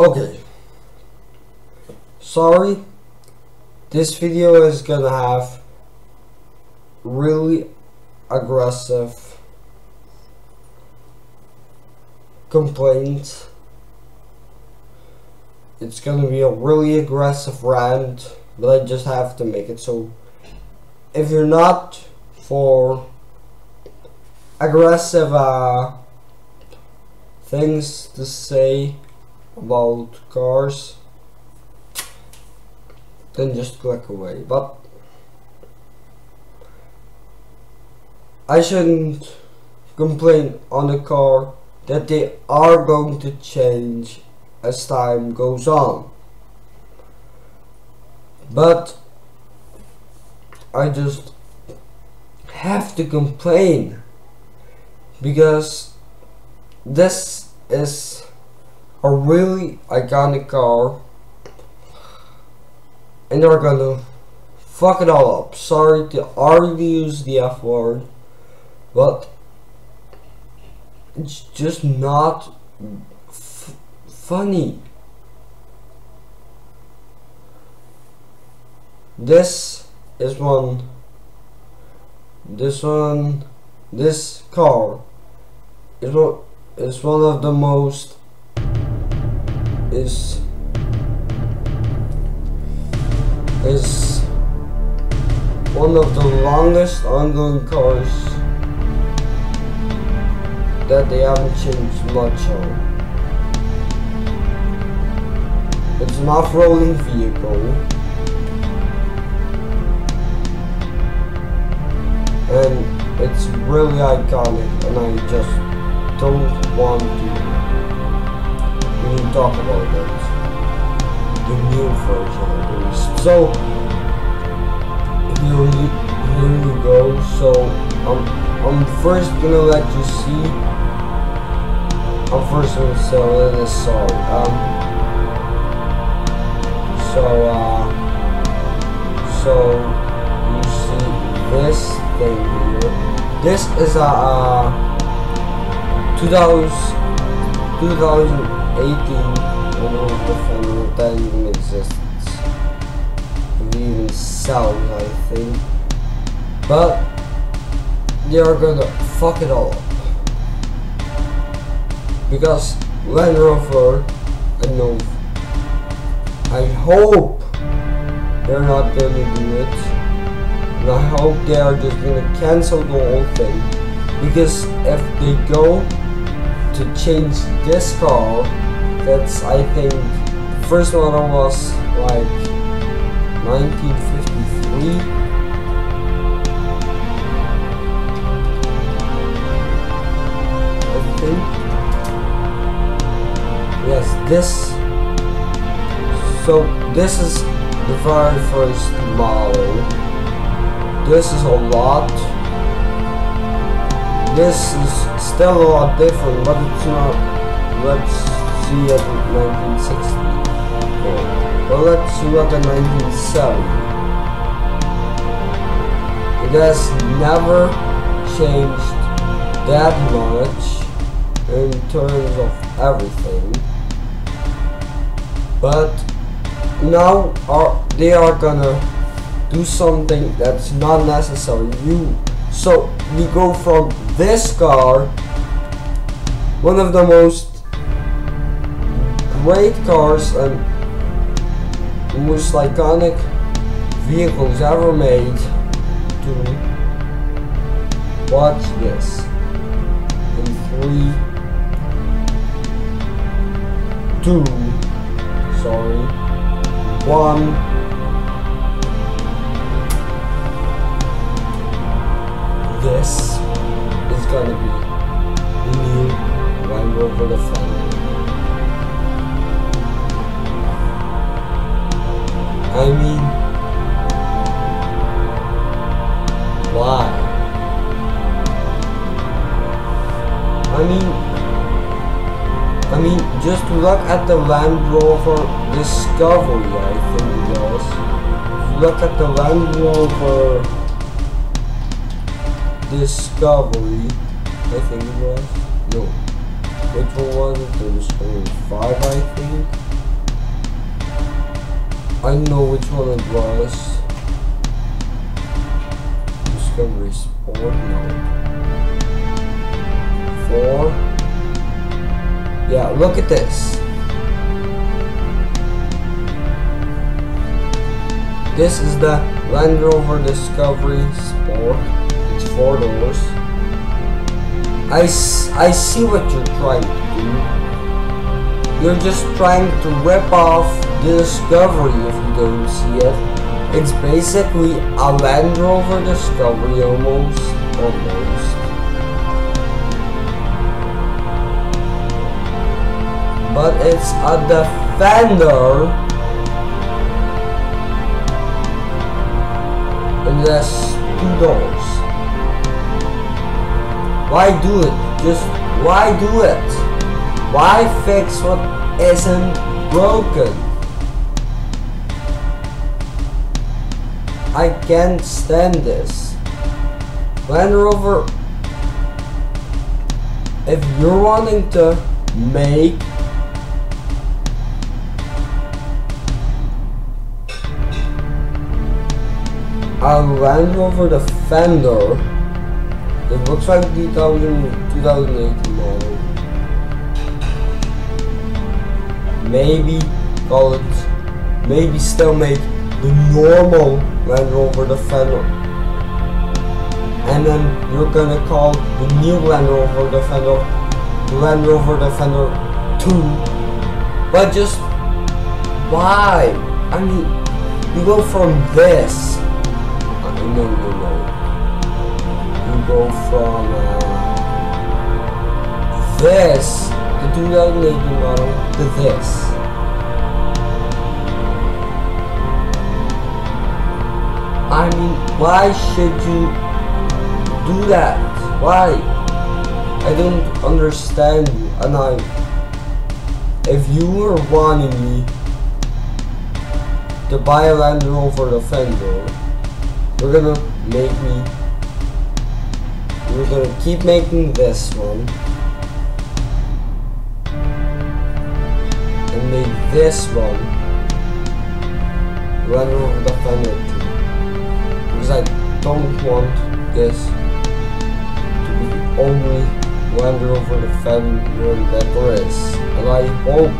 Okay. Sorry. This video is gonna have really aggressive complaints. It's gonna be a really aggressive rant, but I just have to make it so if you're not for aggressive uh, things to say about cars then just click away. But I shouldn't complain on the car that they are going to change as time goes on. But I just have to complain because this is a really iconic car and they're gonna fuck it all up. Sorry to already use the F word, but it's just not funny. This is one, this one, this car is one, is one of the most is is one of the longest ongoing cars that they haven't changed much on. It's an off-roading vehicle and it's really iconic and I just don't want to talk about that. The new version at least. So here here you go. So I'm I'm first gonna let you see. I'm first gonna sell this song. Um. So uh. So you see this thing here. This is a uh, 2000 2000 18 when it was defended that even exists. Even sells, I think. But they are gonna fuck it all up. Because Land Rover, I know, I hope they're not gonna do it. And I hope they are just gonna cancel the whole thing. Because if they go to change this car that's I think first one was like 1953 I think. Yes this so this is the very first model. This is a lot. This is still a lot different but it's not let's see at 1960 well let's look at 1970 it has never changed that much in terms of everything. But now are they are gonna do something that's not necessary. You so we go from this car one of the most great cars and most iconic vehicles ever made to watch this in three two sorry one. This is gonna be the new Land Rover Defender I mean, why? I mean, I mean, just look at the Land Rover Discovery, I think it was. Look at the Land Rover Discovery, I think it was. No. Which one was it? There was only five, I think. I know which one it was. Discovery Sport, no. Four. Yeah, look at this. This is the Land Rover Discovery Sport. It's four doors. I, I see what you're trying to do. You're just trying to rip off the Discovery if you don't see it. It's basically a Land Rover Discovery almost. Almost. But it's a Defender and there's two doors. Why do it? Just why do it? Why fix what isn't broken? I can't stand this. Land Rover, if you're wanting to make a Land Rover Defender it looks like 2000, 2018 model. Maybe call it, maybe still make the normal Land Rover Defender. And then you're gonna call the new Land Rover Defender Land Rover Defender 2. But just, why? I mean, you go from this. Uh, no, no, no You go from uh, this, the 2018 model, to this. I mean, why should you do that? Why? I don't understand you, and I, if you were wanting me to buy a Land Rover Defender, you're gonna make me we're gonna keep making this one. Make this one run over the too. Because I don't want this to be the only Land Rover Defender that there is. And I hope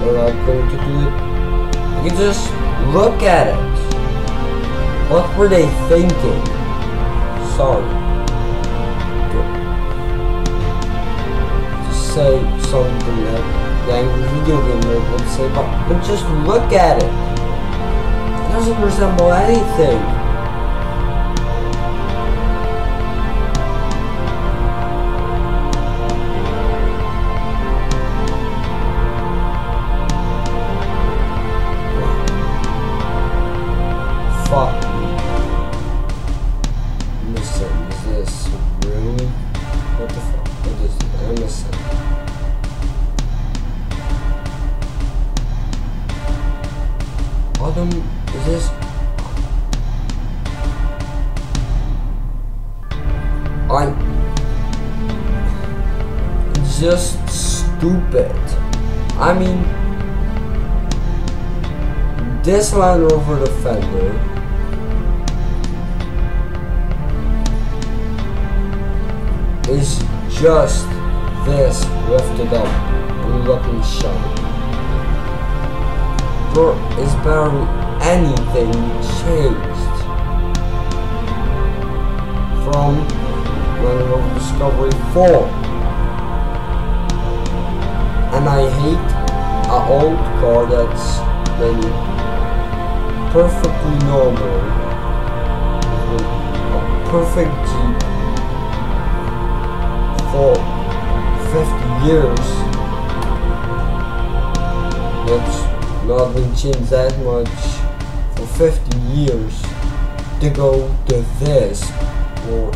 they're not going to do it. You can just look at it. What were they thinking? Sorry. say something angry video gamer would say, but, but just look at it. It doesn't resemble anything. Just stupid. I mean, this Land Rover Defender is just this lifted up and looking shiny. There is barely anything changed from Land Rover Discovery 4 and I hate an old car that's been perfectly normal a perfect Jeep for 50 years. That's not been changed that much for 50 years to go to this or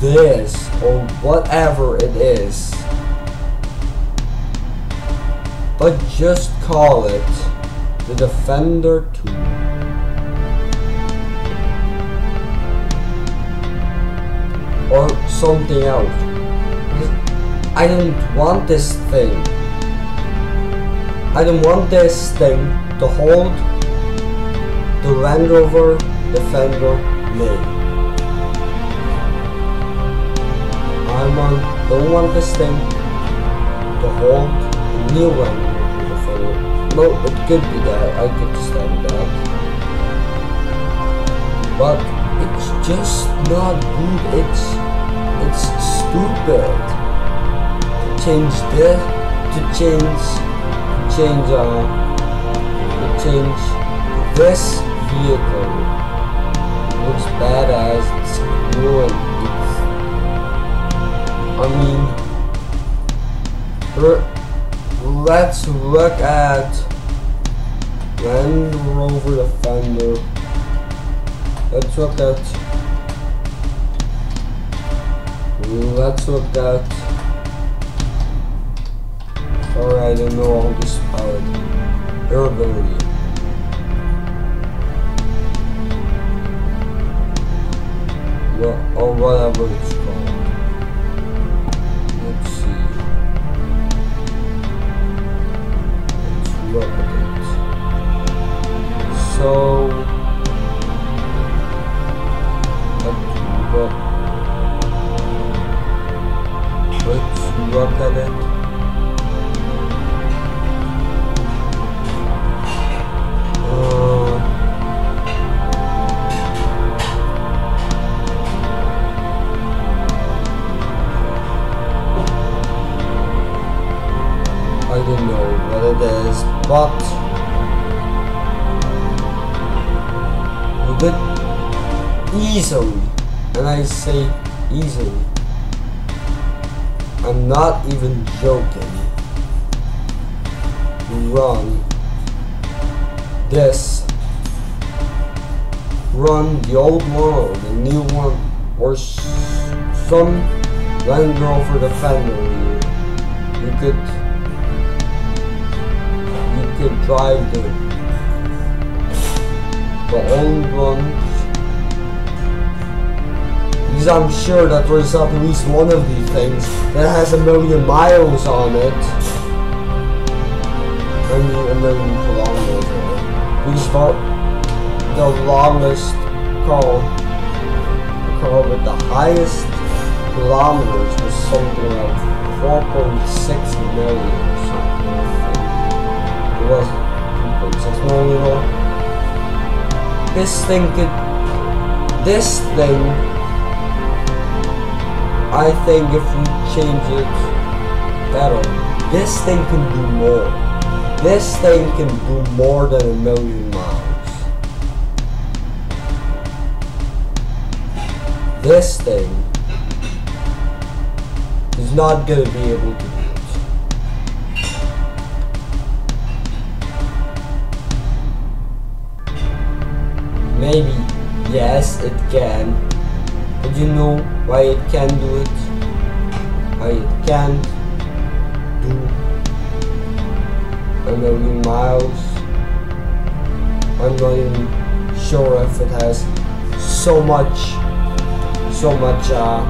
this or whatever it is but just call it the Defender 2. Or something else. I don't want this thing. I don't want this thing to hold the Land Rover Defender name. Don't want this thing to hold a new one Defender. No, it could be that, I could stand that. But it's just not good, it's, it's stupid. To change this, to change, to change, uh, to change this vehicle. It looks badass. It's ruined. I mean, let's look at Land Rover Defender. Let's look at. Let's look at. Sorry, I don't know to spell it. Durability. or whatever it's called. So let's look. Let's look at it. but could easily, and I say easily, I'm not even joking, run this, run the old one the new one, or some Land Rover Defender you could you could drive the, the old ones. Because I'm sure that there's at least one of these things that has a million miles on it. Mean a million kilometers. Because the, longest car, the car with the highest kilometers was something like 4.6 million or something It was 2.6 million This thing could, this thing, I think if we change it better, this thing can do more. This thing can do more than a million miles. This thing is not to be able to Maybe, yes, it can. But you know why it can do it? Why it can't do a million miles? I'm not even sure if it has so much, so much uh,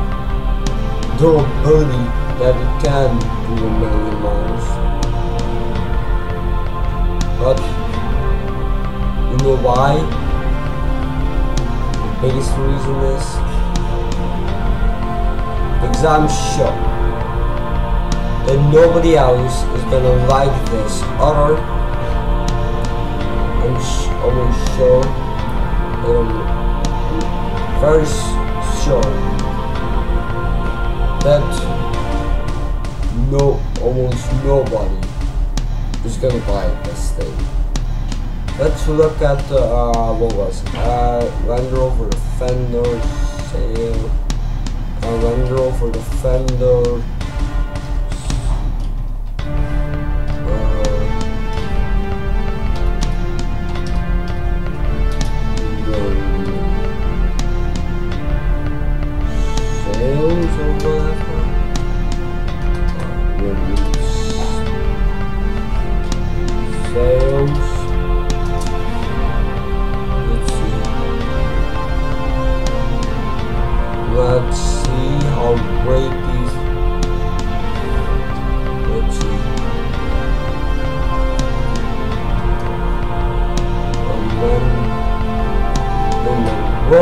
durability that it can do a million miles. But you know why? Biggest reason is because I'm sure that nobody else is gonna like this other I'm almost sure I'm very sure that no almost nobody is gonna buy this thing Let's look at the, uh, what was it? Uh, Land Rover Defender sale. Uh, Land Rover Defender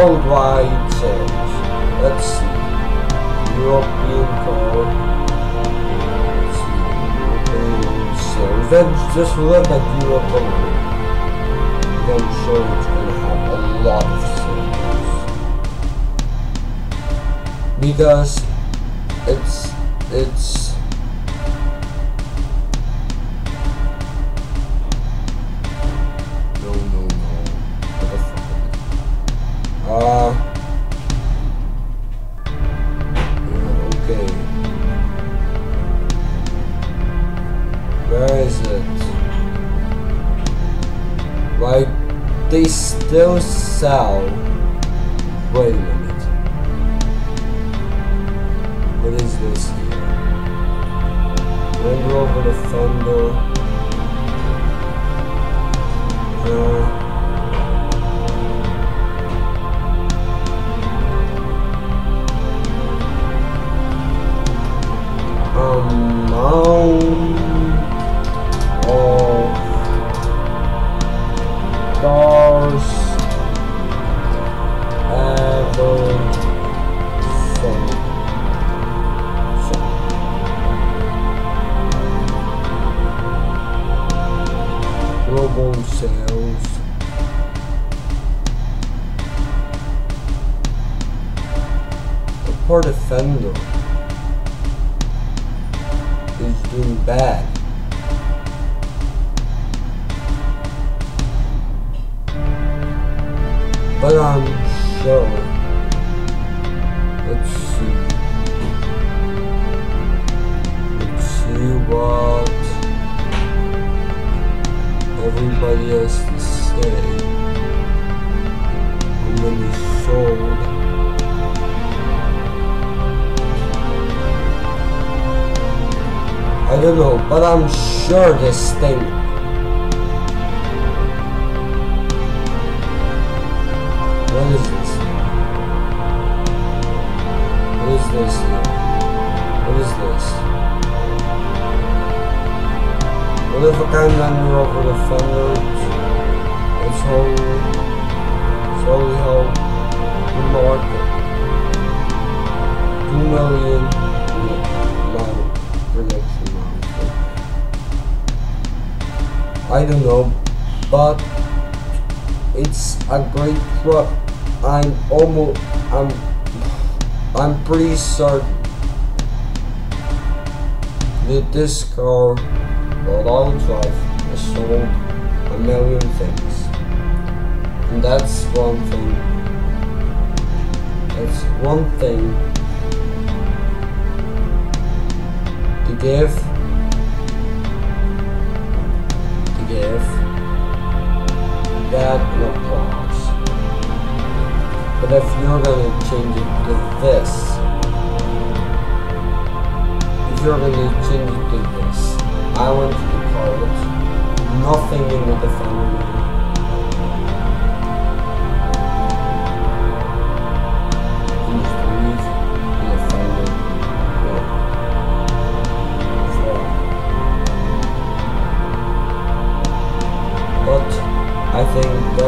worldwide sales. Let's see. European code. Let's see. European sales. Then just look at Europe only. Then sure it's gonna have a lot of sales. Because it's it's like they still sell? Wait a minute. What is this here? Land Rover Defender. Uh, Ford Defender is doing bad. But I'm sure. Let's see. Let's see what everybody has to say. And then he sold. I don't know, but I'm sure this thing. What is this? What is this? What is this? What if a kind Land Rover Defender is wholly, solely held in market? Two million mile production I don't know, but it's a great truck. I'm almost, I'm, I'm pretty certain that this car but I'll drive has sold a million things. And that's one thing. That's one thing to give give that an applause. But if you're gonna change it to this, if you're gonna change it to this, I want you to call it nothing in the defender.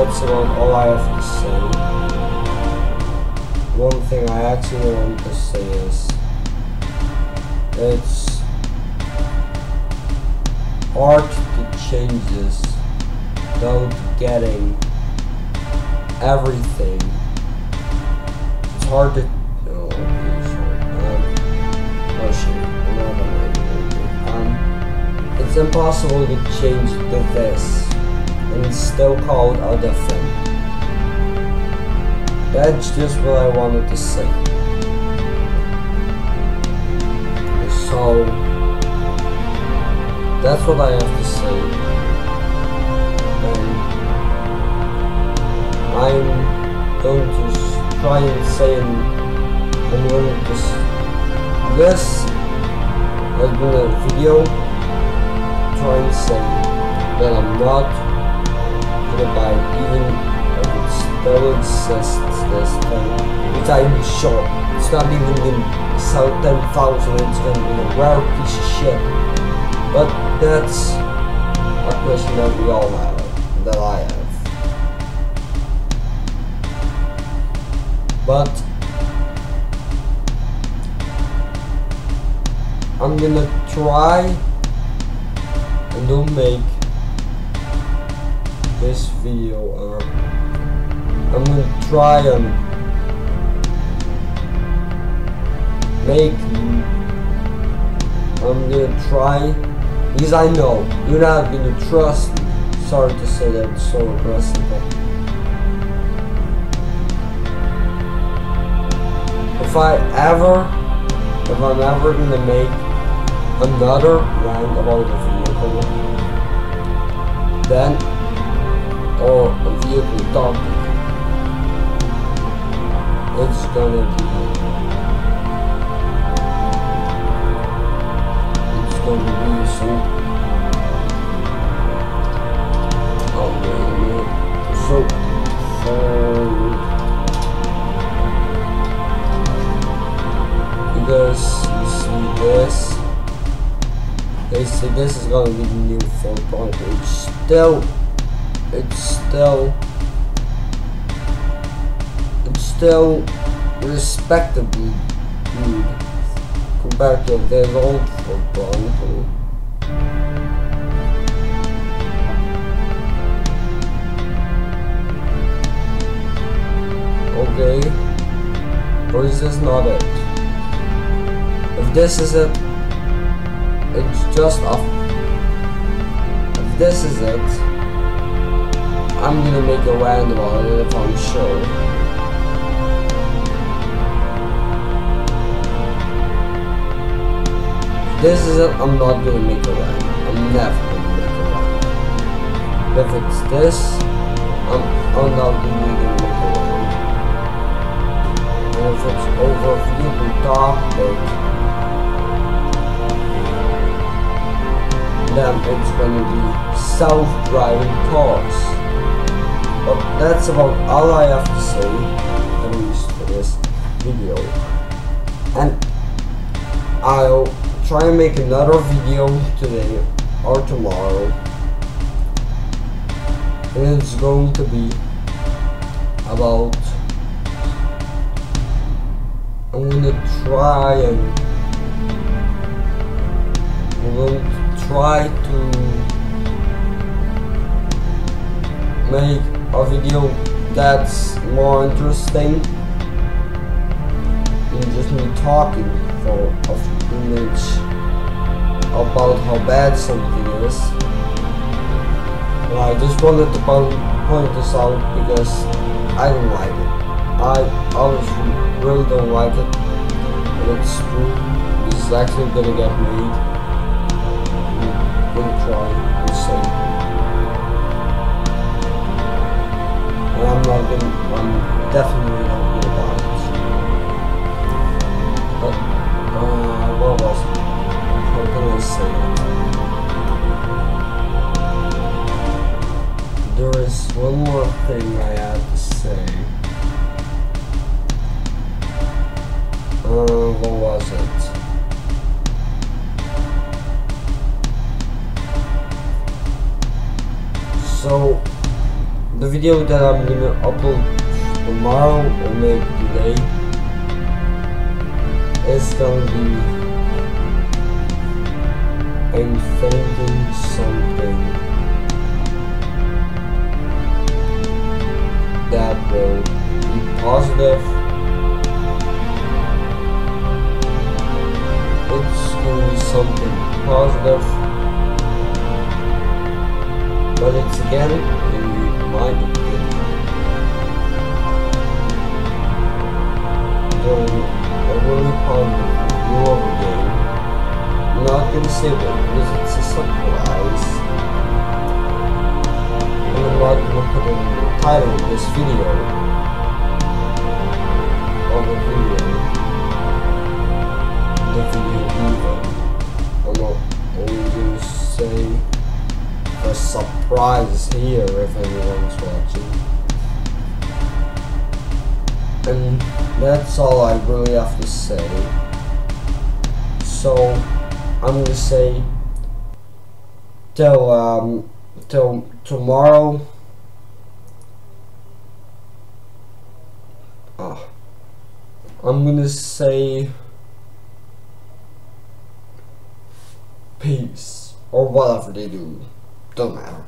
That's all I have to say. One thing I actually want to say is it's hard to change this without getting everything. It's hard to. Oh. Um, it's impossible to change the this, and it's still called a defender. That's just what I wanted to say. So. That's what I have to say. And I'm going to try and say and I'm going to this has been a video trying to say that I'm not buy it even if it still exists this thing which I'm sure it's not even gonna sell 10,000 it's gonna be a rare piece of shit but that's a question that we all have, that I have. But I'm gonna try and don't make this video uh, I'm gonna try and make I'm gonna try because I know you're not gonna trust me sorry to say that it's so aggressive if I ever if I'm ever gonna make another round about a vehicle then or a vehicle topic it's gonna be it's gonna be so oh minute so so because you see this? They say this is gonna be the new Bronco it's still it's still it's still respectably good compared to the old Ford Bronco okay. Or is this not it. If this is it it's just off. If this is it I'm gonna make a random about it if I'm sure this is it I'm not gonna make a random. I'm never gonna make a random. if it's this I'm, I'm not gonna make a random. and if it's over vehicle topic then it's gonna be self-driving cars. But that's about all I have to say, at least for this video. And I'll try and make another video today or tomorrow. And it's going to be about I'm gonna try and I'm to try to make a video that's more interesting than just me talking for a few minutes about how bad something is. I just wanted to point this out because I don't like it. I honestly really don't like it. And it's true. This is actually gonna get made gonna try And I'm not gonna, I'm definitely not gonna buy it. But, uh, what was it? How can I say? There is one more thing I have to say. Uh, what was it? So video that I'm gonna upload tomorrow or maybe today is gonna be I'm something that will be positive. It's gonna be something positive but it's again opinion. Though a really positive review of the game, not gonna say that because that's all I really have to say. So I'm gonna say till um till tomorrow. Oh, I'm gonna say Peace. Or whatever they do. Don't matter.